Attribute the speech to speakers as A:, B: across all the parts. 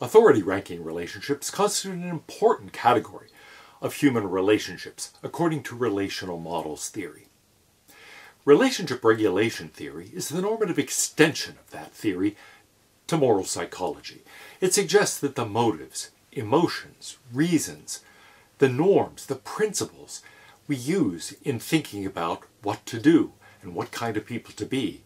A: Authority-ranking relationships constitute an important category of human relationships, according to relational models theory. Relationship regulation theory is the normative extension of that theory to moral psychology. It suggests that the motives, emotions, reasons, the norms, the principles we use in thinking about what to do and what kind of people to be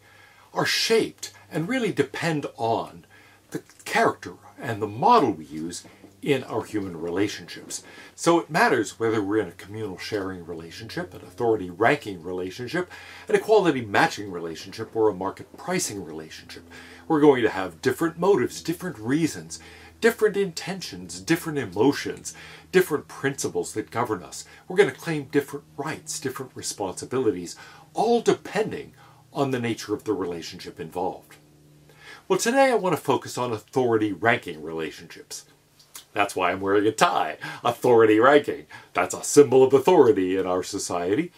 A: are shaped and really depend on the character and the model we use in our human relationships. So it matters whether we're in a communal sharing relationship, an authority ranking relationship, an equality matching relationship, or a market pricing relationship. We're going to have different motives, different reasons, different intentions, different emotions, different principles that govern us. We're going to claim different rights, different responsibilities, all depending on the nature of the relationship involved. Well, today I want to focus on authority ranking relationships. That's why I'm wearing a tie. Authority ranking. That's a symbol of authority in our society.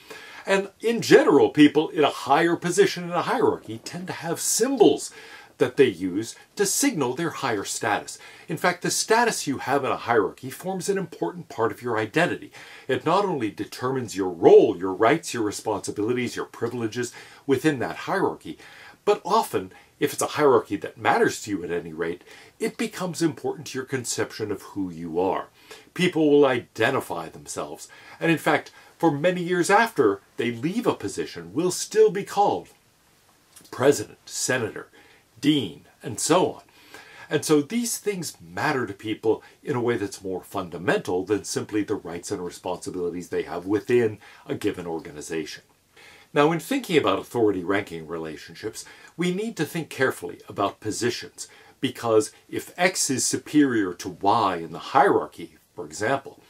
A: And in general, people in a higher position in a hierarchy tend to have symbols that they use to signal their higher status. In fact, the status you have in a hierarchy forms an important part of your identity. It not only determines your role, your rights, your responsibilities, your privileges within that hierarchy, but often if it's a hierarchy that matters to you at any rate, it becomes important to your conception of who you are. People will identify themselves, and in fact, for many years after they leave a position, will still be called president, senator, dean, and so on. And so these things matter to people in a way that's more fundamental than simply the rights and responsibilities they have within a given organization. Now, in thinking about authority ranking relationships, we need to think carefully about positions because if X is superior to Y in the hierarchy, for example,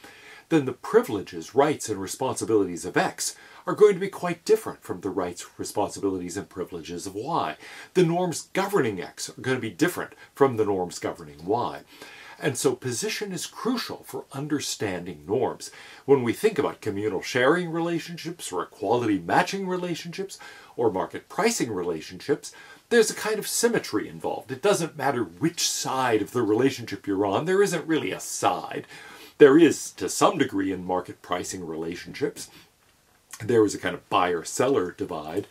A: then the privileges, rights, and responsibilities of X are going to be quite different from the rights, responsibilities, and privileges of Y. The norms governing X are going to be different from the norms governing Y. And so position is crucial for understanding norms. When we think about communal sharing relationships or equality matching relationships or market pricing relationships, there's a kind of symmetry involved. It doesn't matter which side of the relationship you're on. There isn't really a side. There is, to some degree, in market pricing relationships. There is a kind of buyer-seller divide.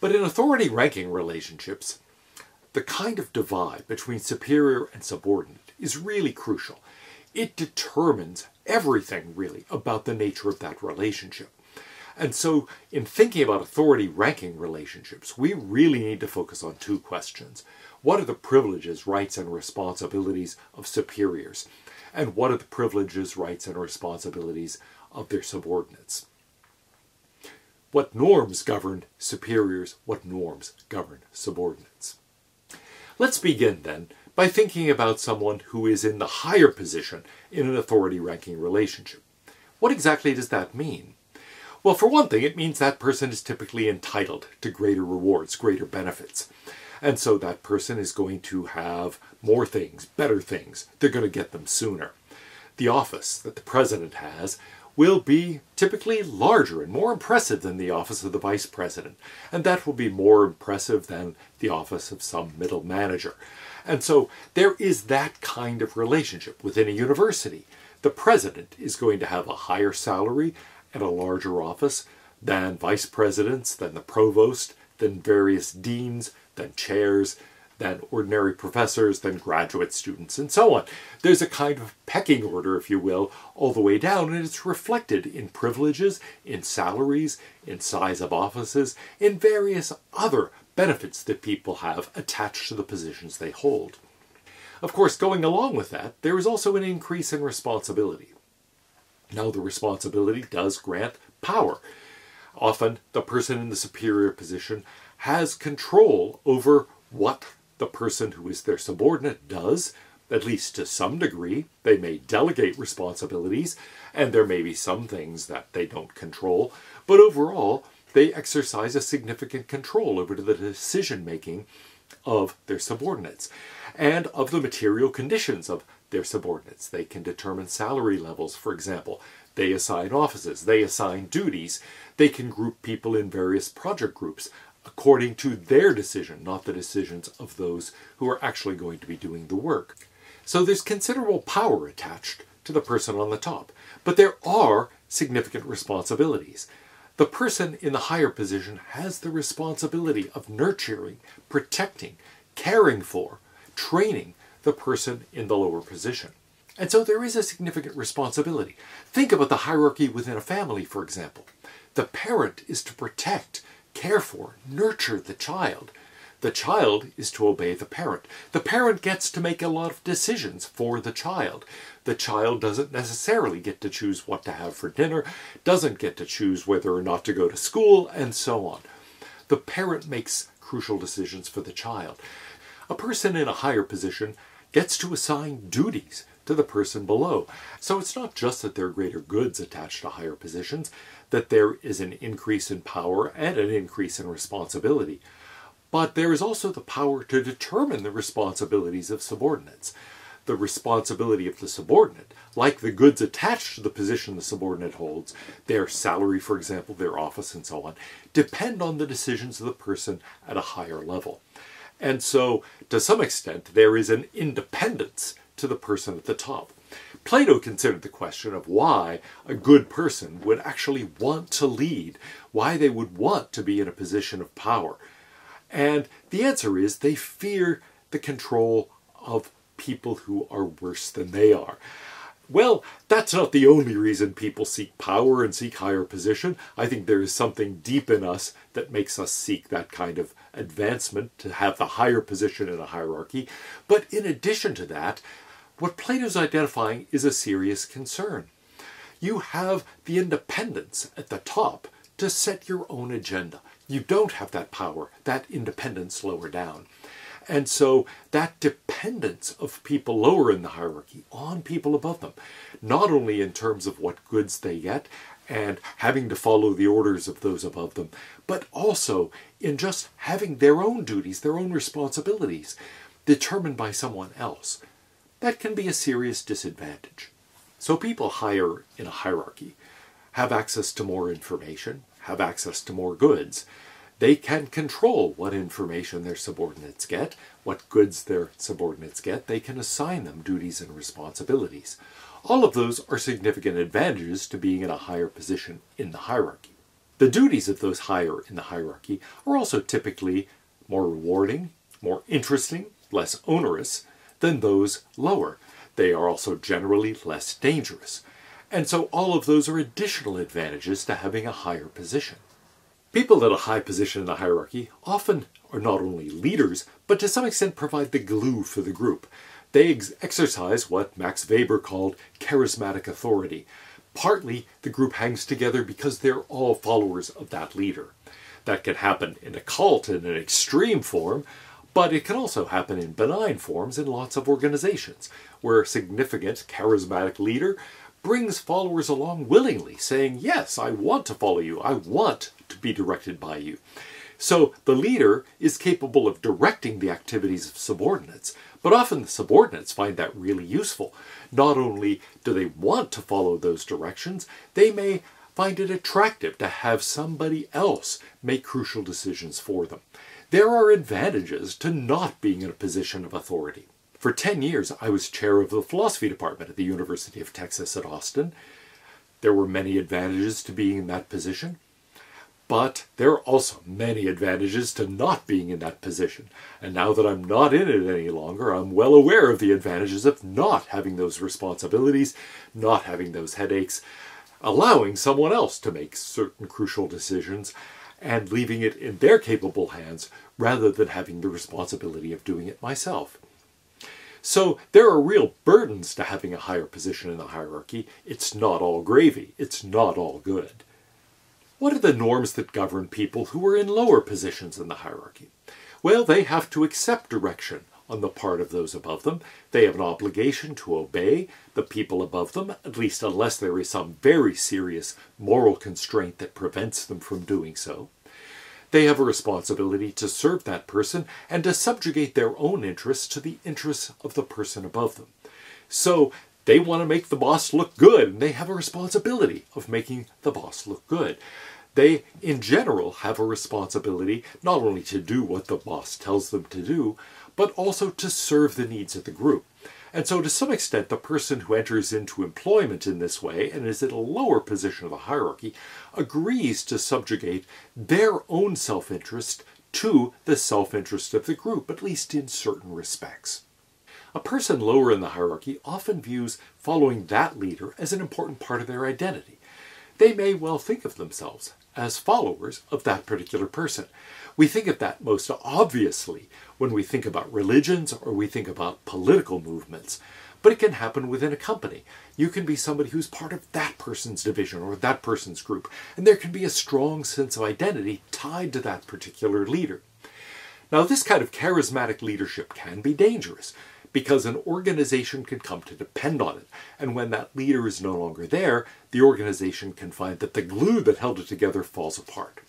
A: But in authority ranking relationships, the kind of divide between superior and subordinate is really crucial. It determines everything, really, about the nature of that relationship. And so, in thinking about authority ranking relationships, we really need to focus on two questions. What are the privileges, rights, and responsibilities of superiors? And what are the privileges, rights, and responsibilities of their subordinates? What norms govern superiors? What norms govern subordinates? Let's begin then by thinking about someone who is in the higher position in an authority ranking relationship. What exactly does that mean? Well, for one thing, it means that person is typically entitled to greater rewards, greater benefits. And so that person is going to have more things, better things. They're going to get them sooner. The office that the president has will be typically larger and more impressive than the office of the vice president. And that will be more impressive than the office of some middle manager. And so there is that kind of relationship within a university. The president is going to have a higher salary and a larger office than vice presidents, than the provost, than various deans, than chairs, than ordinary professors, than graduate students, and so on. There's a kind of pecking order, if you will, all the way down, and it's reflected in privileges, in salaries, in size of offices, in various other benefits that people have attached to the positions they hold. Of course, going along with that, there is also an increase in responsibility. Now, the responsibility does grant power. Often, the person in the superior position has control over what the person who is their subordinate does, at least to some degree. They may delegate responsibilities, and there may be some things that they don't control, but overall, they exercise a significant control over the decision making of their subordinates and of the material conditions of their subordinates. They can determine salary levels, for example. They assign offices, they assign duties, they can group people in various project groups according to their decision, not the decisions of those who are actually going to be doing the work. So there's considerable power attached to the person on the top. But there are significant responsibilities. The person in the higher position has the responsibility of nurturing, protecting, caring for, training the person in the lower position. And so there is a significant responsibility. Think about the hierarchy within a family, for example. The parent is to protect, care for, nurture the child. The child is to obey the parent. The parent gets to make a lot of decisions for the child. The child doesn't necessarily get to choose what to have for dinner, doesn't get to choose whether or not to go to school, and so on. The parent makes crucial decisions for the child. A person in a higher position gets to assign duties to the person below. So it's not just that there are greater goods attached to higher positions, that there is an increase in power and an increase in responsibility. But there is also the power to determine the responsibilities of subordinates. The responsibility of the subordinate, like the goods attached to the position the subordinate holds, their salary, for example, their office, and so on, depend on the decisions of the person at a higher level. And so, to some extent, there is an independence to the person at the top. Plato considered the question of why a good person would actually want to lead, why they would want to be in a position of power. And the answer is they fear the control of people who are worse than they are. Well, that's not the only reason people seek power and seek higher position. I think there is something deep in us that makes us seek that kind of advancement to have the higher position in a hierarchy. But in addition to that, what Plato's identifying is a serious concern. You have the independence at the top to set your own agenda. You don't have that power, that independence lower down. And so that dependence of people lower in the hierarchy on people above them, not only in terms of what goods they get and having to follow the orders of those above them, but also in just having their own duties, their own responsibilities determined by someone else. That can be a serious disadvantage. So people higher in a hierarchy have access to more information, have access to more goods, they can control what information their subordinates get, what goods their subordinates get. They can assign them duties and responsibilities. All of those are significant advantages to being in a higher position in the hierarchy. The duties of those higher in the hierarchy are also typically more rewarding, more interesting, less onerous than those lower. They are also generally less dangerous. And so all of those are additional advantages to having a higher position. People at a high position in the hierarchy often are not only leaders, but to some extent provide the glue for the group. They ex exercise what Max Weber called charismatic authority. Partly, the group hangs together because they're all followers of that leader. That can happen in a cult in an extreme form, but it can also happen in benign forms in lots of organizations, where a significant charismatic leader brings followers along willingly, saying, Yes, I want to follow you. I want to be directed by you. So the leader is capable of directing the activities of subordinates, but often the subordinates find that really useful. Not only do they want to follow those directions, they may find it attractive to have somebody else make crucial decisions for them. There are advantages to not being in a position of authority. For 10 years, I was chair of the philosophy department at the University of Texas at Austin. There were many advantages to being in that position. But there are also many advantages to not being in that position. And now that I'm not in it any longer, I'm well aware of the advantages of not having those responsibilities, not having those headaches, allowing someone else to make certain crucial decisions, and leaving it in their capable hands rather than having the responsibility of doing it myself. So there are real burdens to having a higher position in the hierarchy. It's not all gravy. It's not all good. What are the norms that govern people who are in lower positions in the hierarchy? Well, they have to accept direction on the part of those above them. They have an obligation to obey the people above them, at least unless there is some very serious moral constraint that prevents them from doing so. They have a responsibility to serve that person and to subjugate their own interests to the interests of the person above them. So they want to make the boss look good, and they have a responsibility of making the boss look good. They, in general, have a responsibility not only to do what the boss tells them to do, but also to serve the needs of the group. And so, to some extent, the person who enters into employment in this way and is at a lower position of the hierarchy agrees to subjugate their own self interest to the self interest of the group, at least in certain respects. A person lower in the hierarchy often views following that leader as an important part of their identity. They may well think of themselves as followers of that particular person. We think of that most obviously when we think about religions or we think about political movements. But it can happen within a company. You can be somebody who's part of that person's division or that person's group, and there can be a strong sense of identity tied to that particular leader. Now, this kind of charismatic leadership can be dangerous because an organization can come to depend on it. And when that leader is no longer there, the organization can find that the glue that held it together falls apart.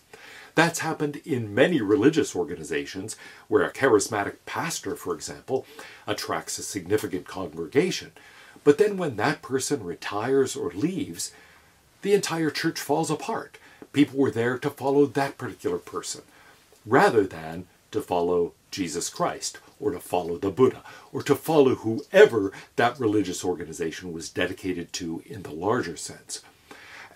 A: That's happened in many religious organizations where a charismatic pastor, for example, attracts a significant congregation. But then when that person retires or leaves, the entire church falls apart. People were there to follow that particular person rather than to follow Jesus Christ or to follow the Buddha or to follow whoever that religious organization was dedicated to in the larger sense.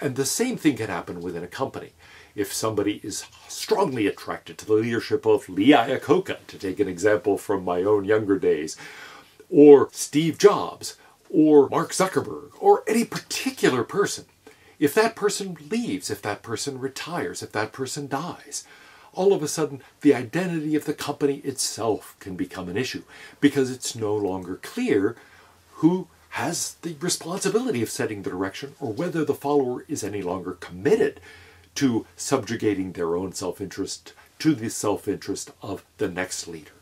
A: And the same thing can happen within a company if somebody is strongly attracted to the leadership of Lee Iacocca, to take an example from my own younger days, or Steve Jobs, or Mark Zuckerberg, or any particular person, if that person leaves, if that person retires, if that person dies, all of a sudden the identity of the company itself can become an issue because it's no longer clear who has the responsibility of setting the direction or whether the follower is any longer committed to subjugating their own self interest to the self interest of the next leader.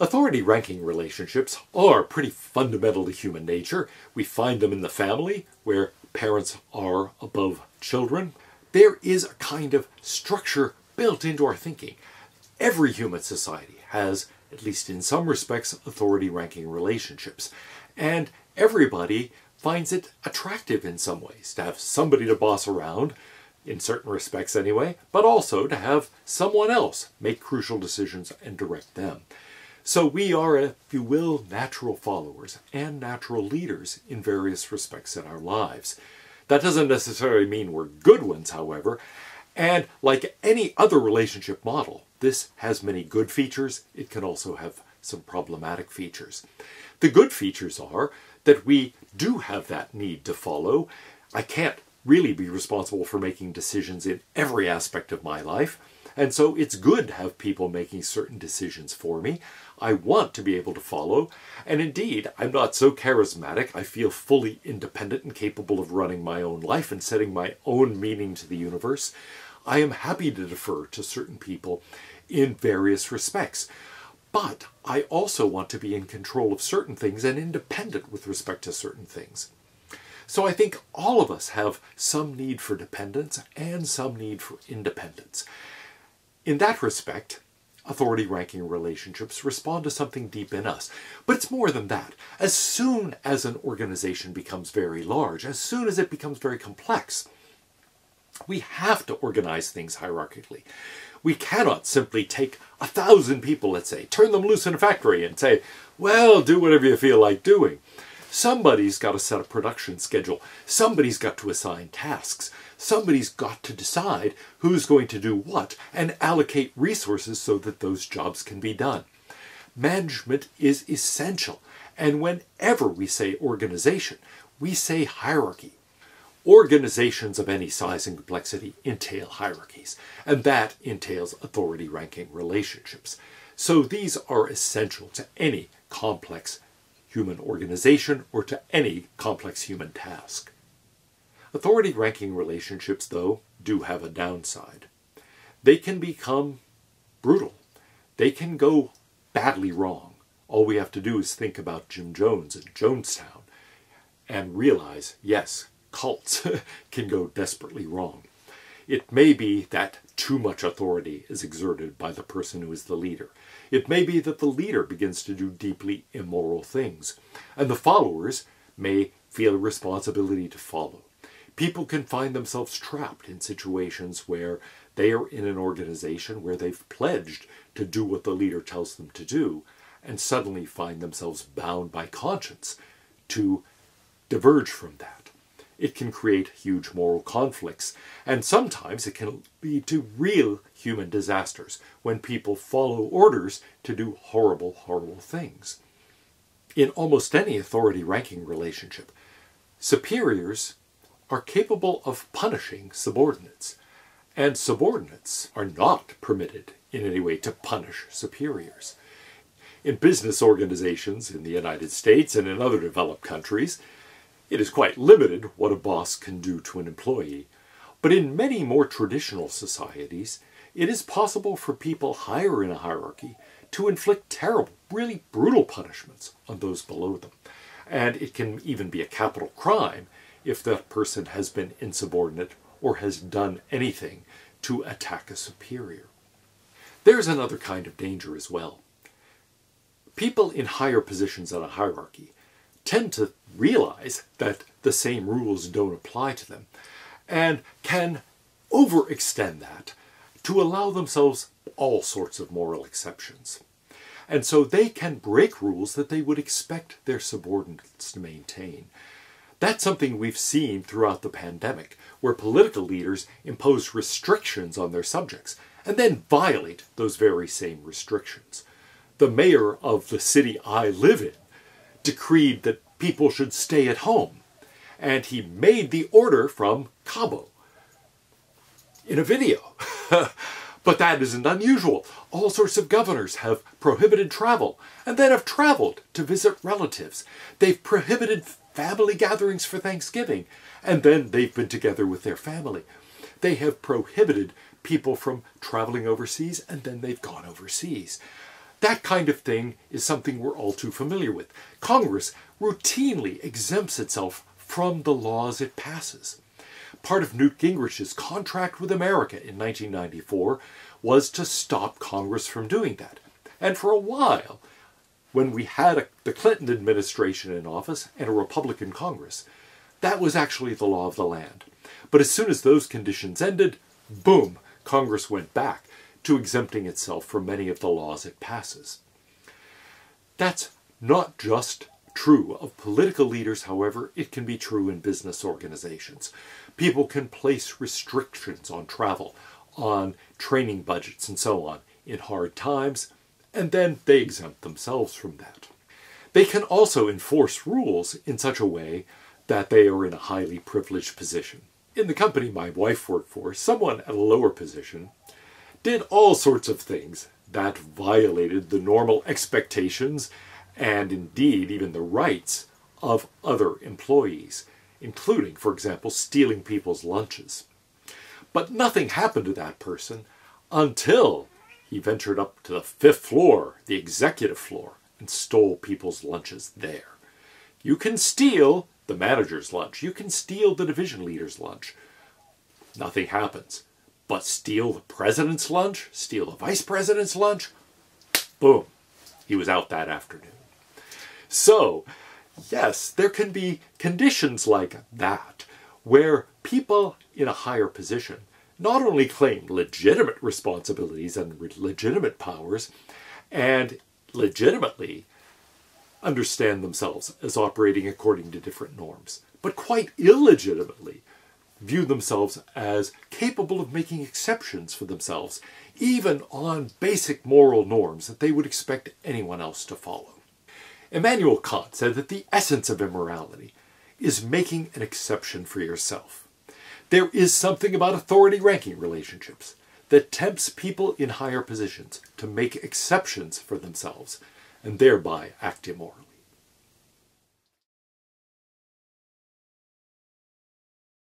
A: Authority ranking relationships are pretty fundamental to human nature. We find them in the family, where parents are above children. There is a kind of structure built into our thinking. Every human society has, at least in some respects, authority ranking relationships. And everybody finds it attractive in some ways to have somebody to boss around in certain respects anyway, but also to have someone else make crucial decisions and direct them. So we are, if you will, natural followers and natural leaders in various respects in our lives. That doesn't necessarily mean we're good ones, however, and like any other relationship model, this has many good features. It can also have some problematic features. The good features are that we do have that need to follow. I can't really be responsible for making decisions in every aspect of my life. And so it's good to have people making certain decisions for me. I want to be able to follow. And indeed, I'm not so charismatic. I feel fully independent and capable of running my own life and setting my own meaning to the universe. I am happy to defer to certain people in various respects. But I also want to be in control of certain things and independent with respect to certain things. So I think all of us have some need for dependence and some need for independence. In that respect, authority ranking relationships respond to something deep in us. But it's more than that. As soon as an organization becomes very large, as soon as it becomes very complex, we have to organize things hierarchically. We cannot simply take a thousand people, let's say, turn them loose in a factory and say, well, do whatever you feel like doing. Somebody's got to set a production schedule. Somebody's got to assign tasks. Somebody's got to decide who's going to do what and allocate resources so that those jobs can be done. Management is essential. And whenever we say organization, we say hierarchy. Organizations of any size and complexity entail hierarchies, and that entails authority ranking relationships. So these are essential to any complex human organization or to any complex human task. Authority ranking relationships, though, do have a downside. They can become brutal. They can go badly wrong. All we have to do is think about Jim Jones and Jonestown and realize, yes, cults can go desperately wrong. It may be that too much authority is exerted by the person who is the leader. It may be that the leader begins to do deeply immoral things, and the followers may feel a responsibility to follow. People can find themselves trapped in situations where they are in an organization where they've pledged to do what the leader tells them to do, and suddenly find themselves bound by conscience to diverge from that. It can create huge moral conflicts, and sometimes it can lead to real human disasters when people follow orders to do horrible, horrible things. In almost any authority ranking relationship, superiors are capable of punishing subordinates, and subordinates are not permitted in any way to punish superiors. In business organizations in the United States and in other developed countries, it is quite limited what a boss can do to an employee. But in many more traditional societies, it is possible for people higher in a hierarchy to inflict terrible, really brutal punishments on those below them. And it can even be a capital crime if that person has been insubordinate or has done anything to attack a superior. There's another kind of danger as well. People in higher positions in a hierarchy tend to realize that the same rules don't apply to them and can overextend that to allow themselves all sorts of moral exceptions. And so they can break rules that they would expect their subordinates to maintain. That's something we've seen throughout the pandemic, where political leaders impose restrictions on their subjects and then violate those very same restrictions. The mayor of the city I live in decreed that people should stay at home, and he made the order from Cabo in a video. but that isn't unusual. All sorts of governors have prohibited travel and then have traveled to visit relatives. They've prohibited family gatherings for Thanksgiving and then they've been together with their family. They have prohibited people from traveling overseas and then they've gone overseas. That kind of thing is something we're all too familiar with. Congress routinely exempts itself from the laws it passes. Part of Newt Gingrich's contract with America in 1994 was to stop Congress from doing that. And for a while, when we had a, the Clinton administration in office and a Republican Congress, that was actually the law of the land. But as soon as those conditions ended, boom, Congress went back to exempting itself from many of the laws it passes. That's not just true of political leaders, however, it can be true in business organizations. People can place restrictions on travel, on training budgets, and so on in hard times, and then they exempt themselves from that. They can also enforce rules in such a way that they are in a highly privileged position. In the company my wife worked for, someone at a lower position did all sorts of things that violated the normal expectations and indeed even the rights of other employees, including, for example, stealing people's lunches. But nothing happened to that person until he ventured up to the fifth floor, the executive floor, and stole people's lunches there. You can steal the manager's lunch. You can steal the division leader's lunch. Nothing happens. But steal the president's lunch, steal the vice president's lunch, boom, he was out that afternoon. So, yes, there can be conditions like that where people in a higher position not only claim legitimate responsibilities and legitimate powers and legitimately understand themselves as operating according to different norms, but quite illegitimately view themselves as capable of making exceptions for themselves, even on basic moral norms that they would expect anyone else to follow. Immanuel Kant said that the essence of immorality is making an exception for yourself. There is something about authority ranking relationships that tempts people in higher positions to make exceptions for themselves and thereby act immorally.